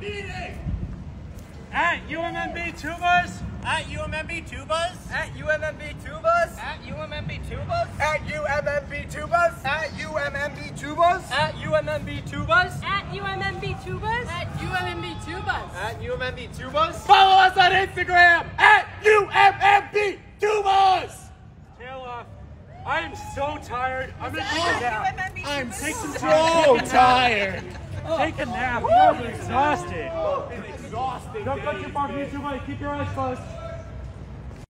meeting. At UMMB Tubas. At UMMB Tubas. At UMMB Tubas. At UMMB Tubas. At UMMB Tubas. At UMMB Tubas. At UMMB Tubas. At UMMB Tubas. At UMMB Tubas. At UMMB Tubas. Follow us on Instagram at UMMB Tubas. Tail off. I am so tired. I'm gonna take a nap. I'm Tubas. take some time. So tired. Take a nap. You're exhausted. Exhausting. Don't cut your bar YouTube. Keep your eyes closed.